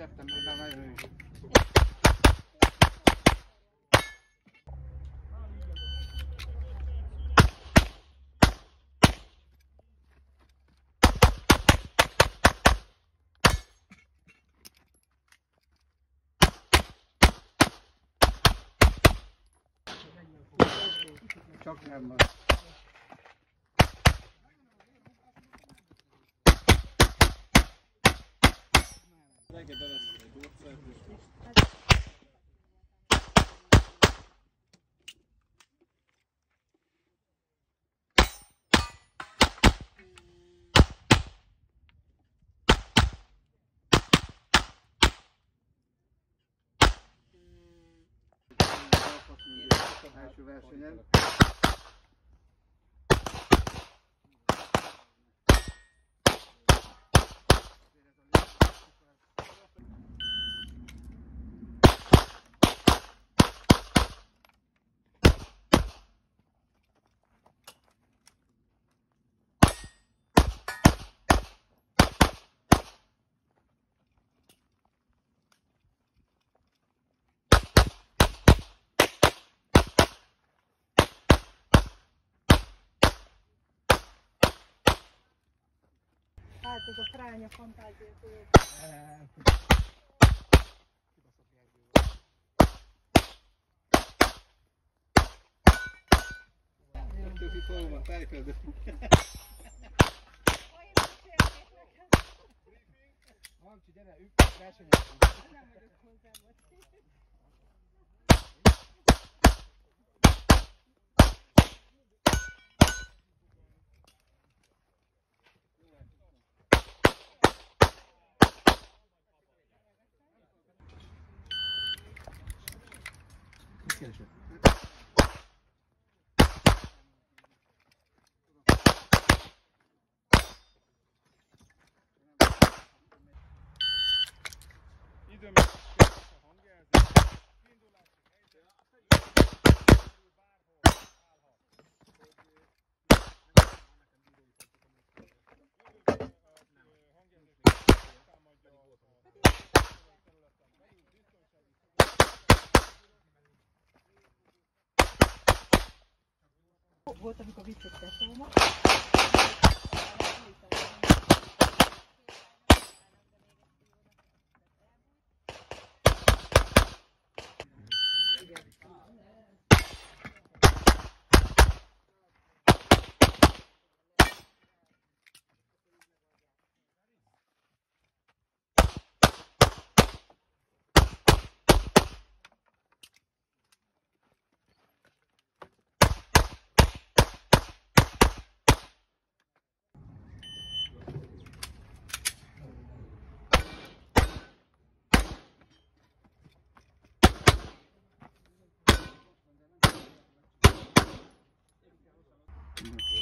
acceptă, nu da mai lui. Çok güzel. Ő is. Csak nem van. Első versenyen. Ez a fránya fantázia, van, tájföld. Hamcsi, gyere, ők versenyezünk. Nem vagyok hozzá most. 电视。Volt, amikor viccet tesómat. Mm-hmm.